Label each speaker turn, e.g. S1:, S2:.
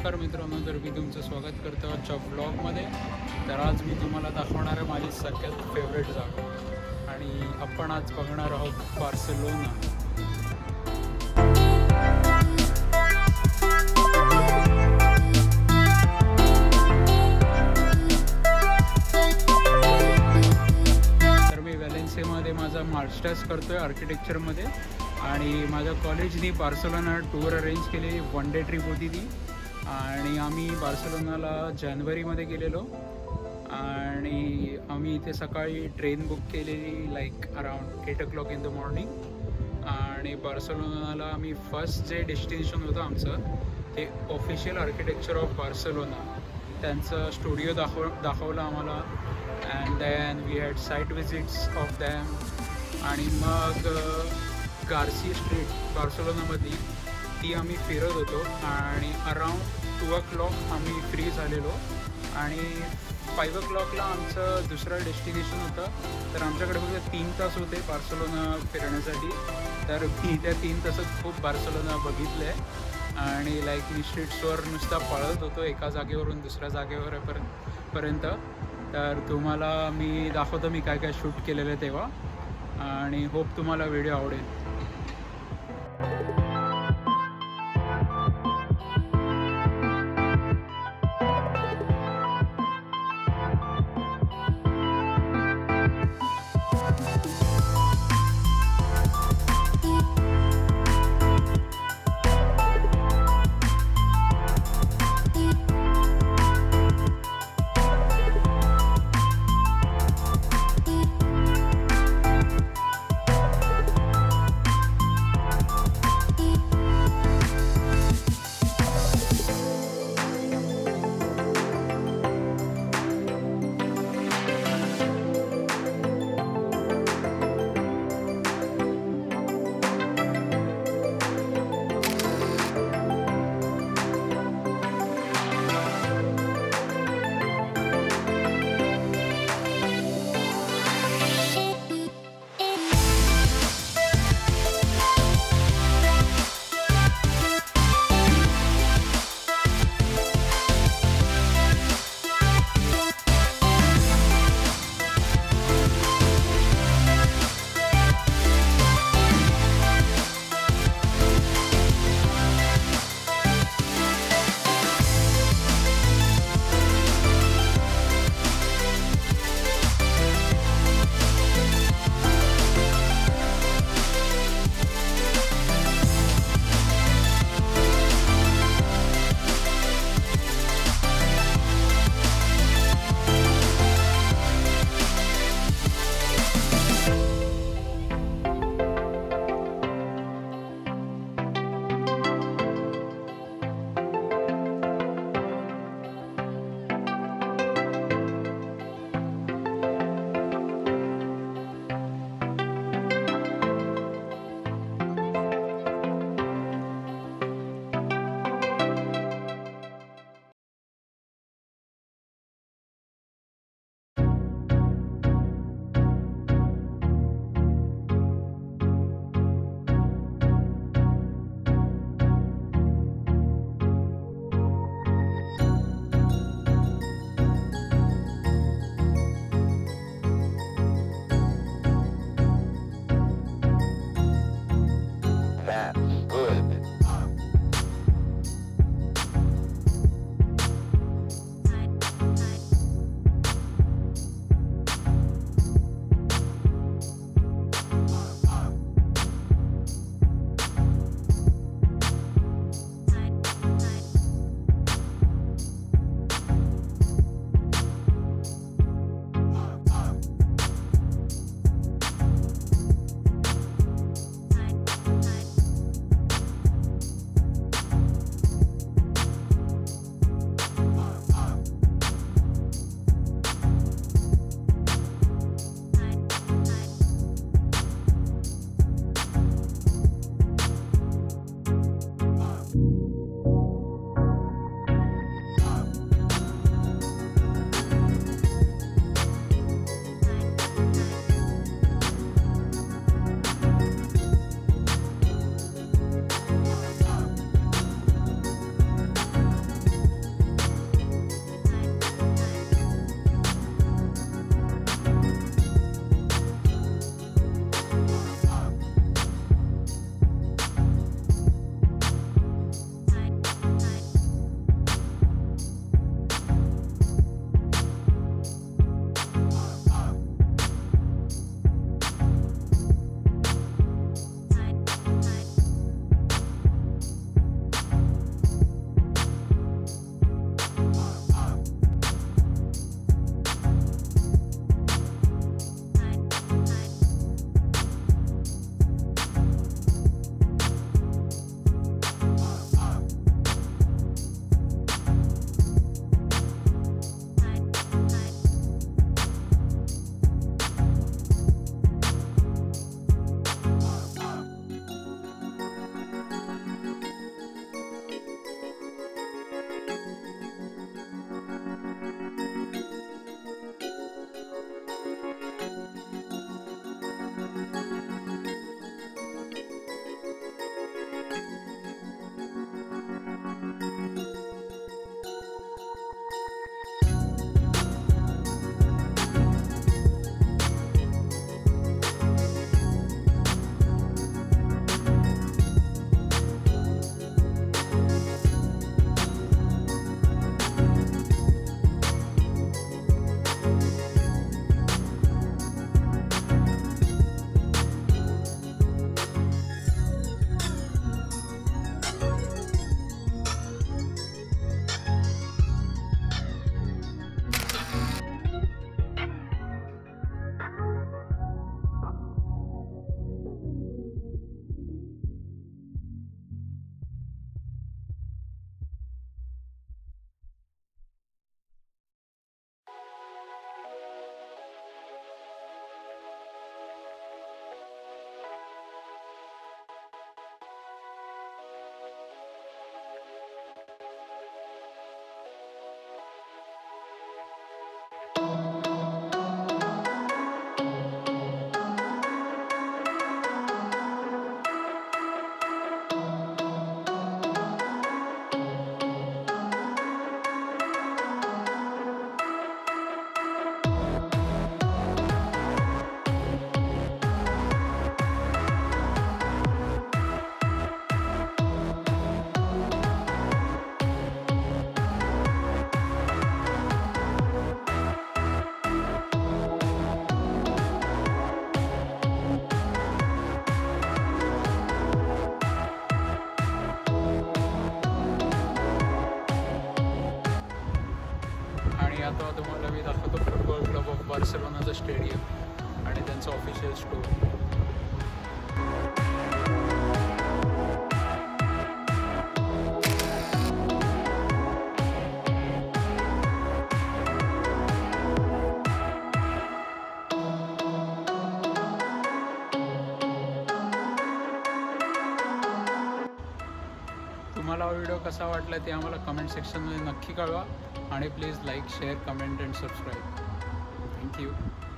S1: नमस्कार मित्रांनो तर मी तुमचं स्वागत करतो आजच्या ब्लॉगमध्ये तर आज मी तुम्हाला दाखवणार आहे माझी सगळ्यात फेवरेट जागा. आणि आपण आज बघणार आहोत बार्सेलोना. तर मी व्हॅलेन्सीमध्ये माझा मास्टर्स करतो आहे आर्किटेक्चरमध्ये आणि माझ्या कॉलेजनी बार्सलोना टूर अरेंज केली वन डे ट्रिप होती ती. आणि आम्ही बार्सलोनाला जानेवारीमध्ये गेलेलो. आणि आम्ही इथे सकाळी ट्रेन बुक केलेली like around eight o'clock in the morning आणि बार्सलोनाला आम्ही फर्स्ट जे डेस्टिनेशन होतं आमचं ते ऑफिशियल आर्किटेक्चर ऑफ बार्सलोना. त्यांचं स्टुडिओ दाखव दाखवलं आम्हाला. And then we had site visits of them आणि मग गार्सी स्ट्रीट बार्सलोनामध्ये ती आम्ही फिरत होतो. आणि अराउंड टू ओ क्लॉक आम्ही फ्री झालेलो. आणि फाईव्ह ओ क्लॉकला आमचं दुसरं डेस्टिनेशन होतं. तर आमच्याकडे फक्त तीन तास होते बार्सलोना फिरण्यासाठी. तर मी त्या तीन तासात खूप बार्सलोना बघितलं आहे आणि लाईक मी स्ट्रीट्सवर नुसता पळत होतो एका जागेवरून दुसऱ्या जागेवर पर्यंत पर्यंत तर तुम्हाला मी दाखवतो मी काय काय शूट केलेलं आहे तेव्हा. आणि होप तुम्हाला व्हिडिओ आवडेल. बार्सेलोनाचं स्टेडियम आणि त्यांचं ऑफिशियल स्टोर तुम्हाला हा व्हिडिओ कसा वाटला ते आम्हाला कमेंट सेक्शनमध्ये नक्की कळवा. आणि please like share comment and subscribe you.